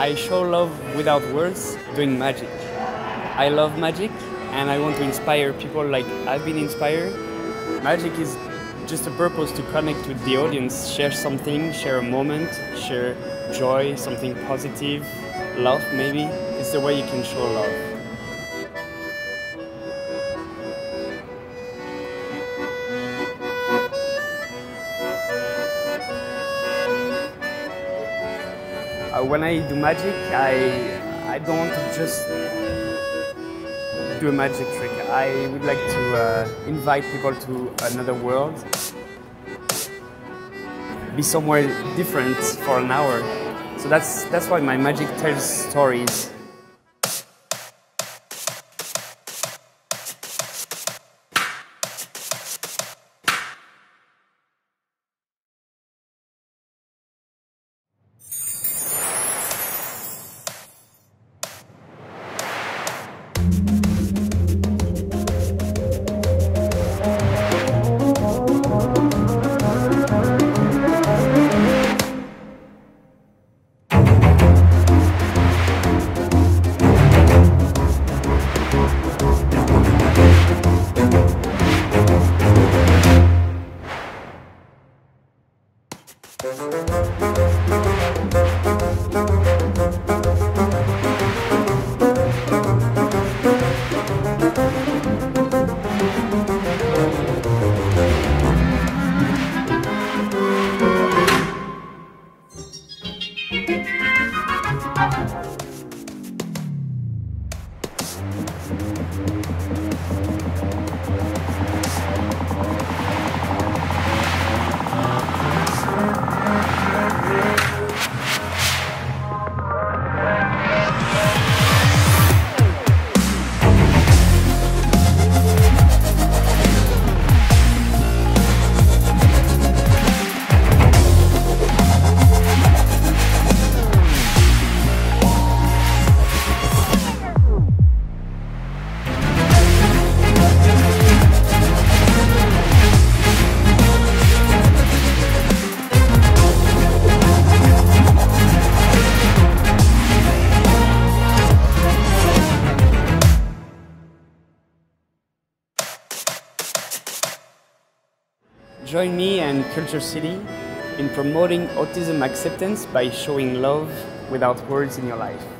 I show love without words doing magic. I love magic and I want to inspire people like I've been inspired. Magic is just a purpose to connect with the audience, share something, share a moment, share joy, something positive, love maybe. It's the way you can show love. Uh, when I do magic, I I don't want to just do a magic trick. I would like to uh, invite people to another world, be somewhere different for an hour. So that's that's why my magic tells stories. Join me and Culture City in promoting autism acceptance by showing love without words in your life.